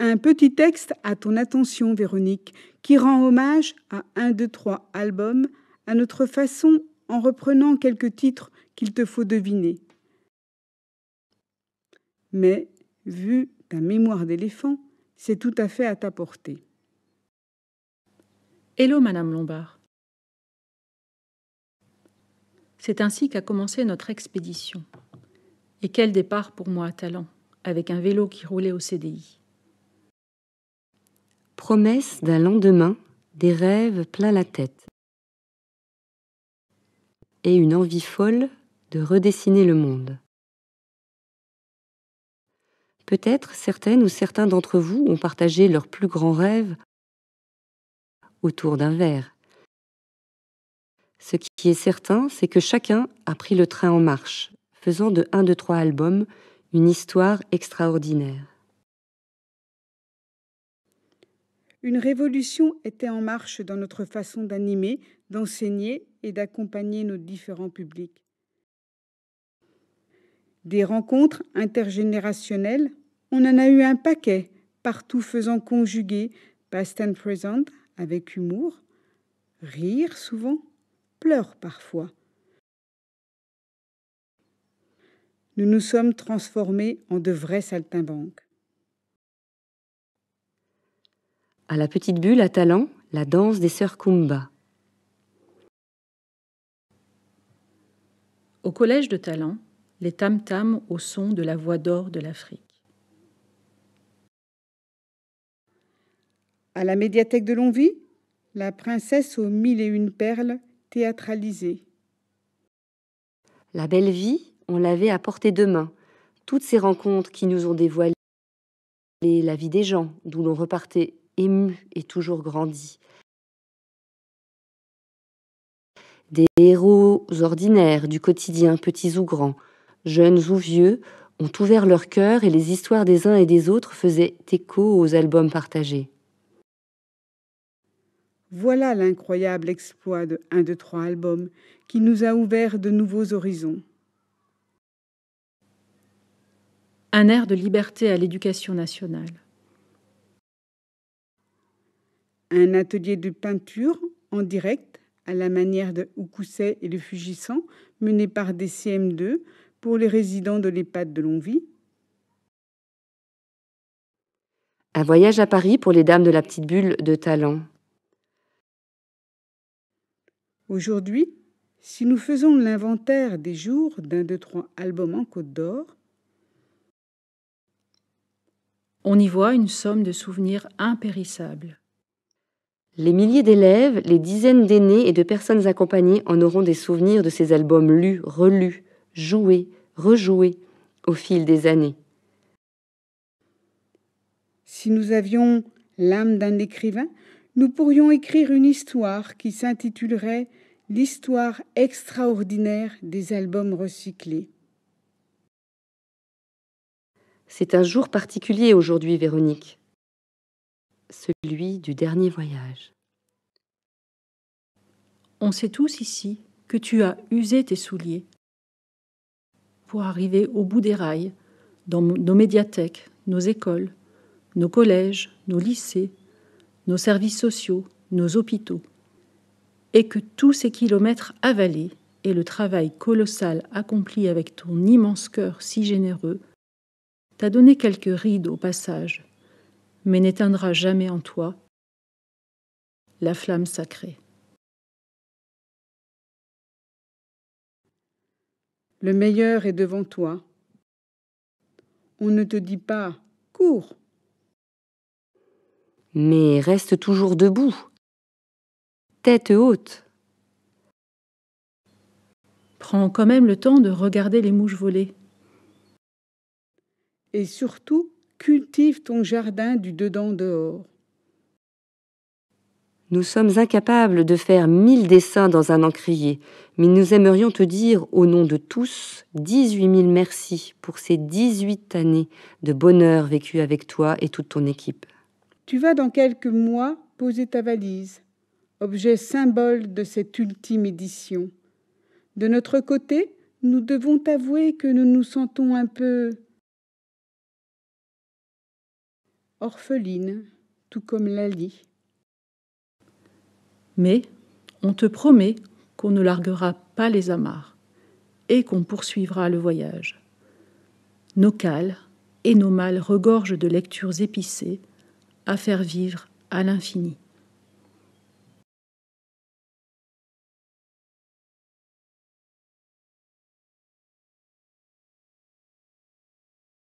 Un petit texte à ton attention, Véronique, qui rend hommage à un, deux, trois albums à notre façon en reprenant quelques titres qu'il te faut deviner. Mais, vu ta mémoire d'éléphant, c'est tout à fait à ta portée. Hello, Madame Lombard. C'est ainsi qu'a commencé notre expédition. Et quel départ pour moi à Talent, avec un vélo qui roulait au CDI. Promesse d'un lendemain, des rêves plein la tête. Et une envie folle de redessiner le monde. Peut-être certaines ou certains d'entre vous ont partagé leurs plus grands rêves autour d'un verre. Ce qui est certain, c'est que chacun a pris le train en marche, faisant de un de trois albums une histoire extraordinaire. Une révolution était en marche dans notre façon d'animer, d'enseigner et d'accompagner nos différents publics. Des rencontres intergénérationnelles, on en a eu un paquet, partout faisant conjuguer past and present avec humour, rire souvent, pleurs parfois. Nous nous sommes transformés en de vrais saltimbanques. À la petite bulle à talent, la danse des sœurs Kumba. Au collège de Talent, les tam-tams au son de la voix d'or de l'Afrique. À la médiathèque de Longvie, la princesse aux mille et une perles théâtralisée. La belle vie, on l'avait à portée de main. Toutes ces rencontres qui nous ont dévoilé la vie des gens, d'où l'on repartait ému et toujours grandi. Des héros ordinaires du quotidien, petits ou grands, jeunes ou vieux, ont ouvert leur cœur et les histoires des uns et des autres faisaient écho aux albums partagés. Voilà l'incroyable exploit de un de trois albums qui nous a ouvert de nouveaux horizons. Un air de liberté à l'éducation nationale. Un atelier de peinture en direct à la manière de Oukousset et le Fugissant mené par des CM2 pour les résidents de l'EHPAD de Longvie. Un voyage à Paris pour les dames de la petite bulle de talent. Aujourd'hui, si nous faisons l'inventaire des jours d'un, deux, trois albums en Côte d'Or, on y voit une somme de souvenirs impérissables. Les milliers d'élèves, les dizaines d'aînés et de personnes accompagnées en auront des souvenirs de ces albums lus, relus, jouer, rejouer au fil des années. Si nous avions l'âme d'un écrivain, nous pourrions écrire une histoire qui s'intitulerait L'histoire extraordinaire des albums recyclés. C'est un jour particulier aujourd'hui, Véronique, celui du dernier voyage. On sait tous ici que tu as usé tes souliers pour arriver au bout des rails, dans nos médiathèques, nos écoles, nos collèges, nos lycées, nos services sociaux, nos hôpitaux, et que tous ces kilomètres avalés et le travail colossal accompli avec ton immense cœur si généreux t'a donné quelques rides au passage, mais n'éteindra jamais en toi la flamme sacrée. Le meilleur est devant toi. On ne te dit pas cours. Mais reste toujours debout, tête haute. Prends quand même le temps de regarder les mouches voler. Et surtout, cultive ton jardin du dedans dehors. Nous sommes incapables de faire mille dessins dans un encrier, mais nous aimerions te dire, au nom de tous, dix-huit mille merci pour ces dix-huit années de bonheur vécu avec toi et toute ton équipe. Tu vas dans quelques mois poser ta valise, objet symbole de cette ultime édition. De notre côté, nous devons t'avouer que nous nous sentons un peu orpheline, tout comme Lali. Mais on te promet qu'on ne larguera pas les amarres et qu'on poursuivra le voyage. Nos cales et nos mâles regorgent de lectures épicées à faire vivre à l'infini.